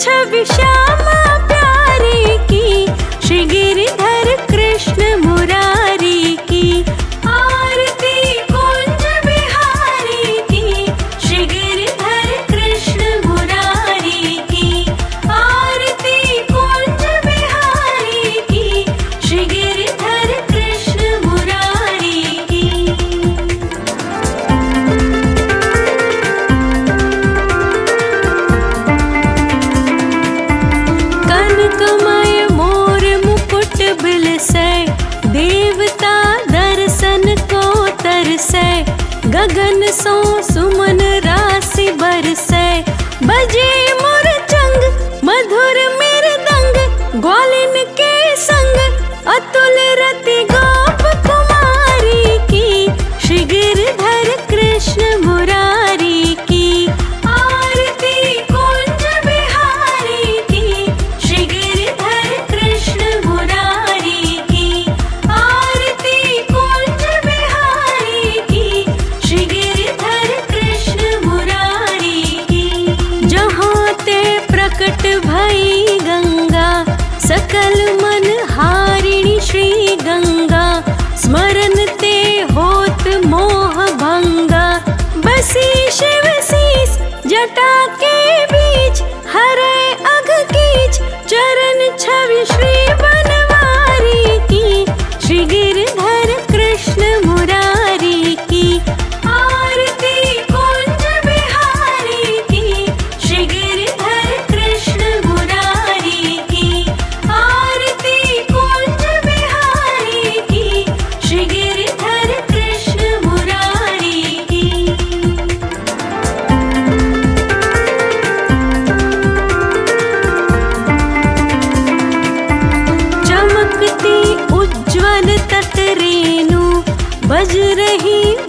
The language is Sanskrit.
छवि श्याम सांस प्रकट भई गङ्गा सकल मन हारिणि श्री गङ्गा स्मरन ते होत मोह भङ्गा बसी शिव शीष जटा के बीच हरे अघ कीच चरण छवि श्री बनवारी की श्री गिरधर बज रही